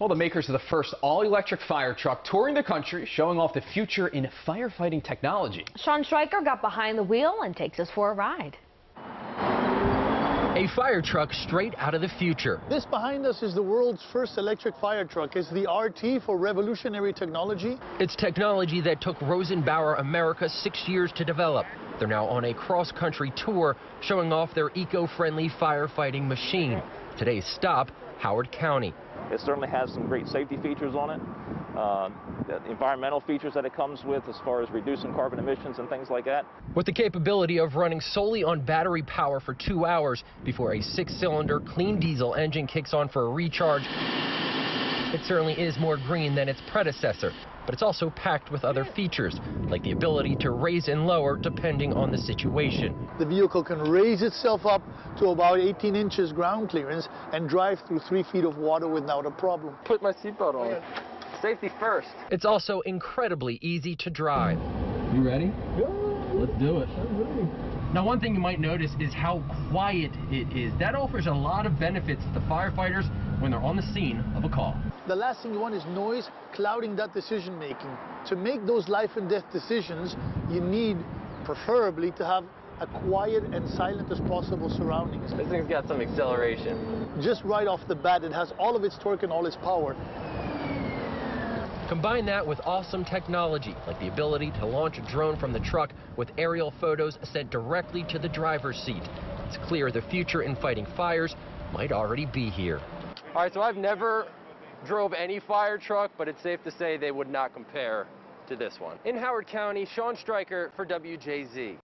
Well, the makers of the first all-electric fire truck touring the country, showing off the future in firefighting technology. Sean Stryker got behind the wheel and takes us for a ride. A fire truck straight out of the future. This behind us is the world's first electric fire truck. It's the RT for revolutionary technology. It's technology that took Rosenbauer America six years to develop. They're now on a cross-country tour showing off their eco-friendly firefighting machine. Today's stop, Howard County. It certainly has some great safety features on it, uh, the environmental features that it comes with as far as reducing carbon emissions and things like that. With the capability of running solely on battery power for two hours before a six-cylinder clean diesel engine kicks on for a recharge, it certainly is more green than its predecessor, but it's also packed with other features, like the ability to raise and lower depending on the situation. The vehicle can raise itself up to about 18 inches ground clearance and drive through three feet of water without a problem. Put my seatbelt on. Safety first. It's also incredibly easy to drive. You ready? Yeah, Let's do it. Now, one thing you might notice is how quiet it is. That offers a lot of benefits to firefighters when they're on the scene of a call. The last thing you want is noise clouding that decision making. To make those life and death decisions, you need preferably to have a quiet and silent as possible surroundings. This thing's got some acceleration. Just right off the bat, it has all of its torque and all its power. Combine that with awesome technology, like the ability to launch a drone from the truck with aerial photos sent directly to the driver's seat. It's clear the future in fighting fires might already be here. All right, so I've never drove any fire truck, but it's safe to say they would not compare to this one. In Howard County, Sean Stryker for WJZ.